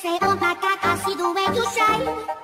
say, oh my God, I see the way you shine.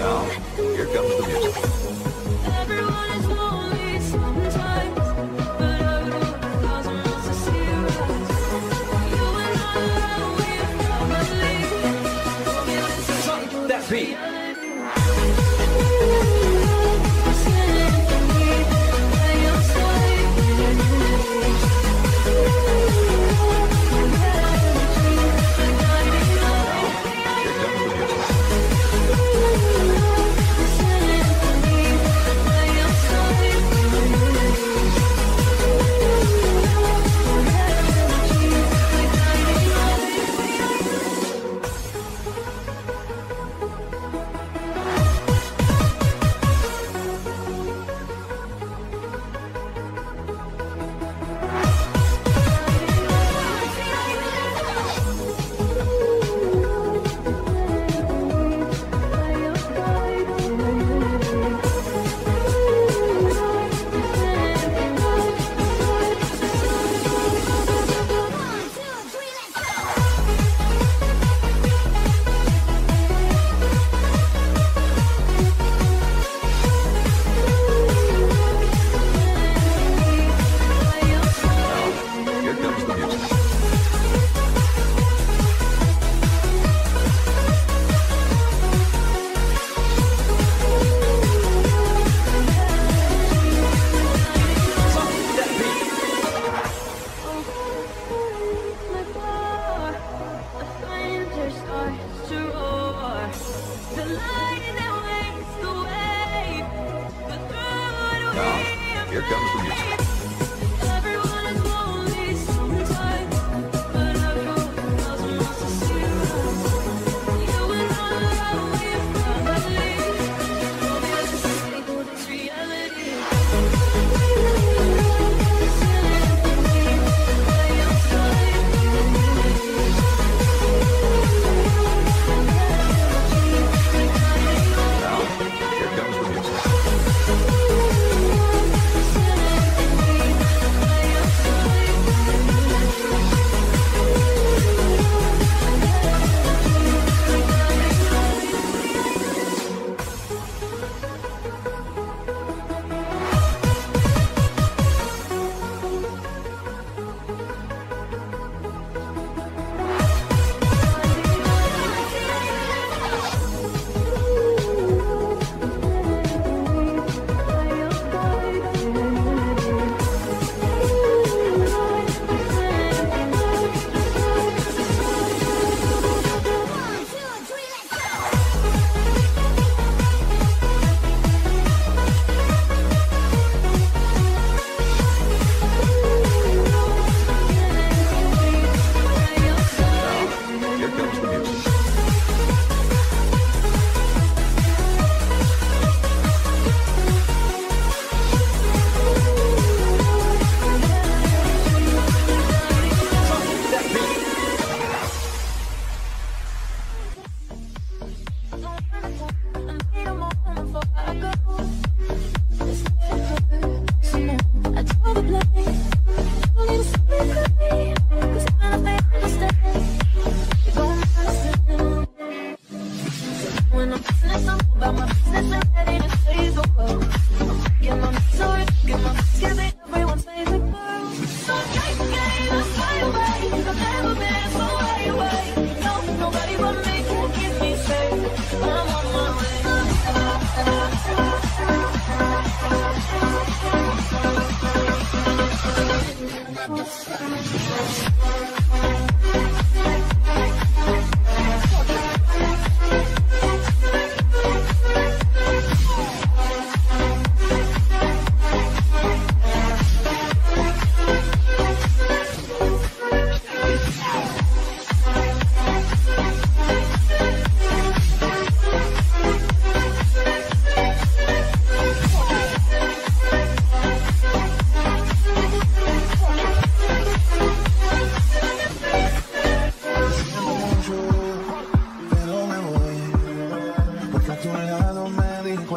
Now, here comes the music.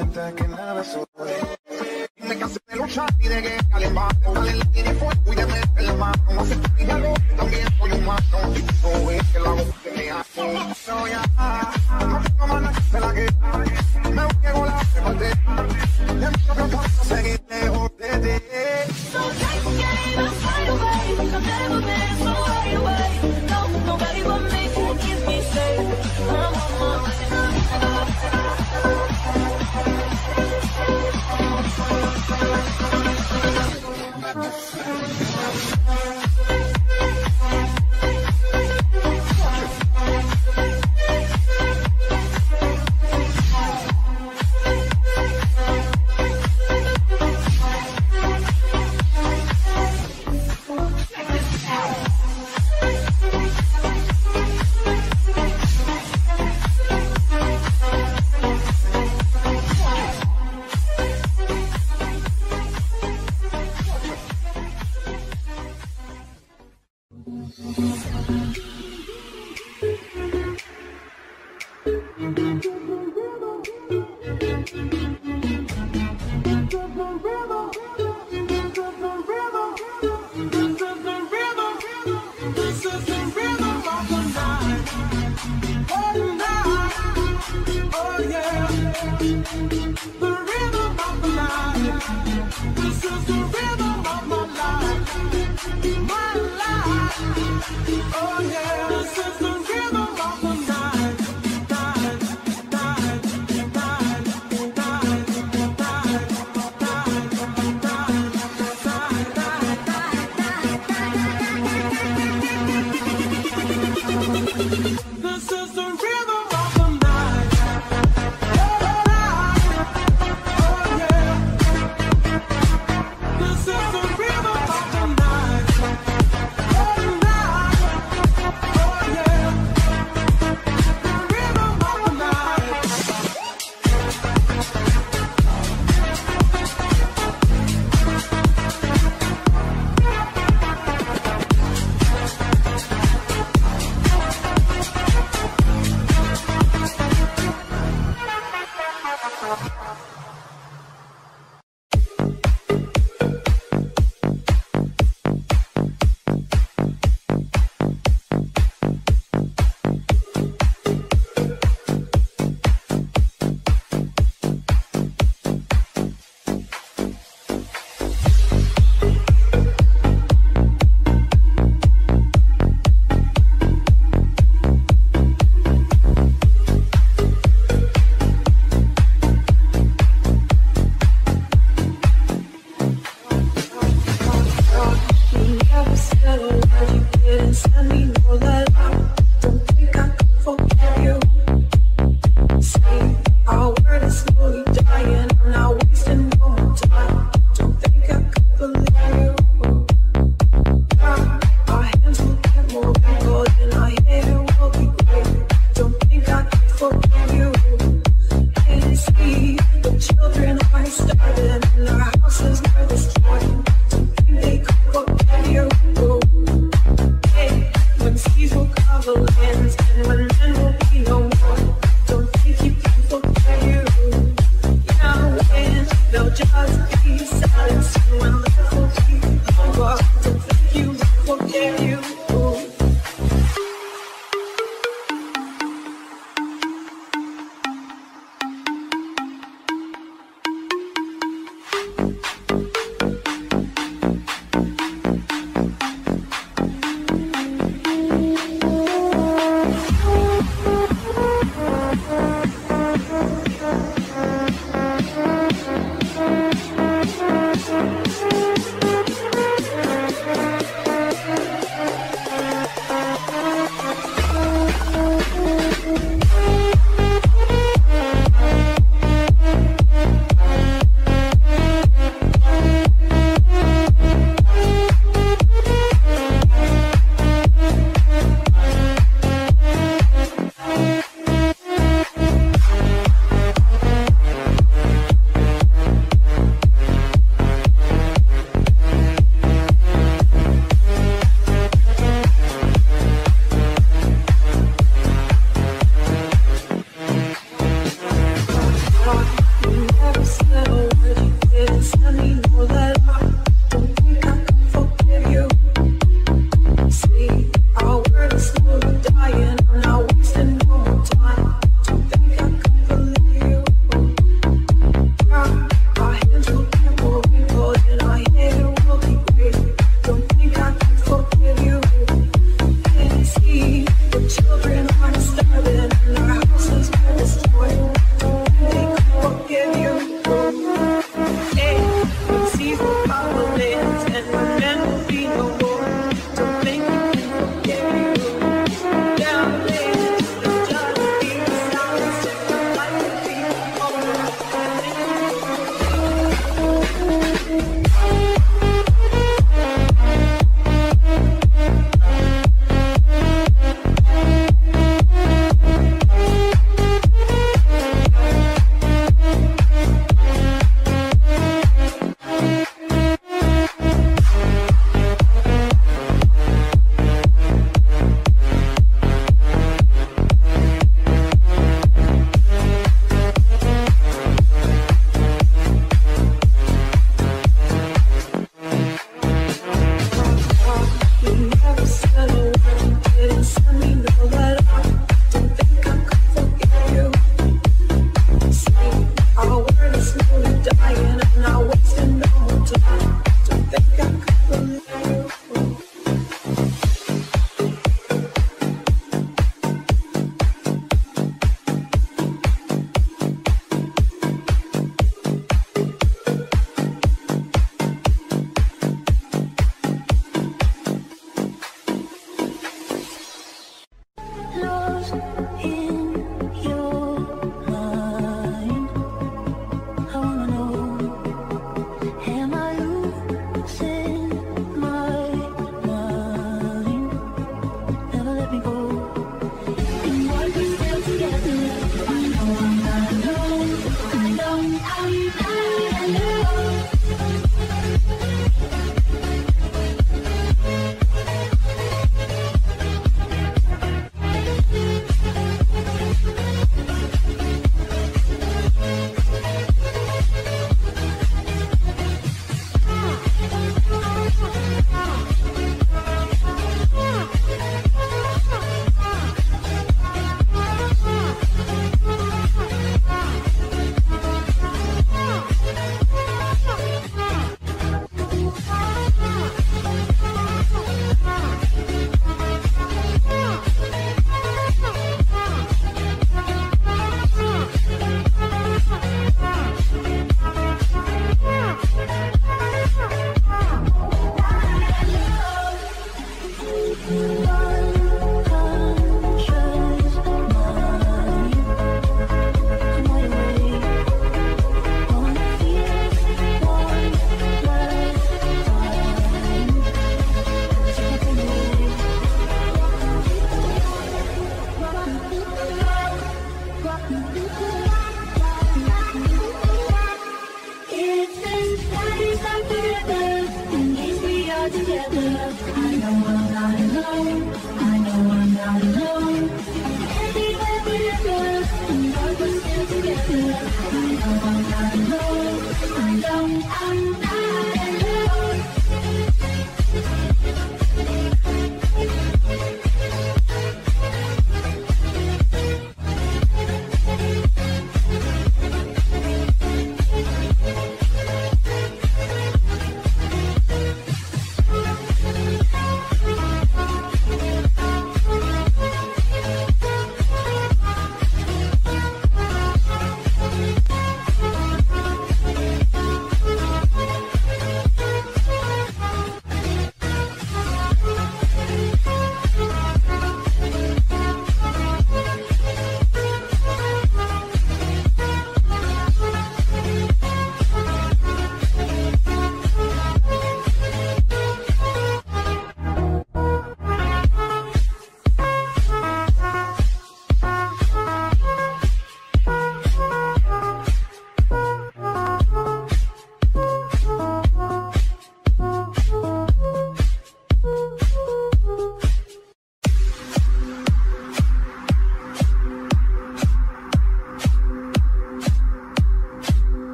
went back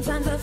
Sometimes think